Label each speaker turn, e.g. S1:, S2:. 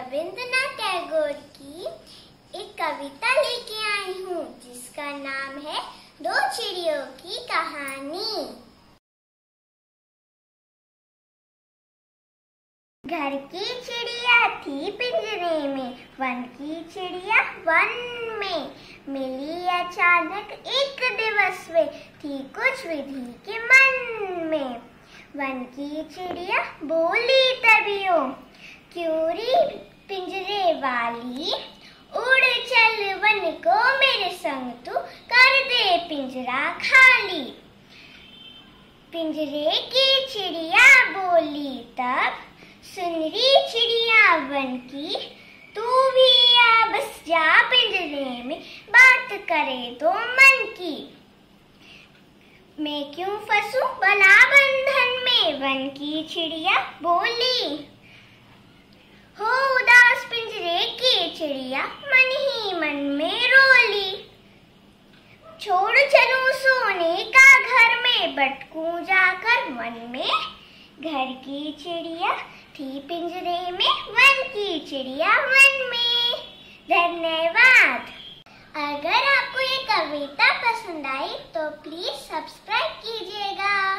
S1: रविंद्रनाथ टैगोर की एक कविता लेके आई हूँ, जिसका नाम है दो चिड़ियों की कहानी। घर की चिड़िया थी पिंजरे में, वन की चिड़िया वन में। मिली अचानक एक दिवस में, थी कुछ विधि के मन में। वन की चिड़िया बोली तबियो क्यूरी पिंजरे वाली उड़ चल वन को मेरे संग तू कर दे पिंजरा खाली। पिंजरे की चिड़िया बोली तब, सुनरी चिड़िया वन की, तू भी आ बस जा पिंजरे में, बात करे तो मन की। मैं क्यों फंसू बला बंधन में? वन की चिड़िया बोली, हो चिड़िया मन ही मन में रोली। छोड़ चलूँ सोने का घर में, बटकू जाकर वन में। घर की चिड़िया थी पिंजरे में, वन की चिड़िया वन में। धन्यवाद। अगर आपको ये कविता पसंद आई तो प्लीज़ सब्सक्राइब कीजिएगा।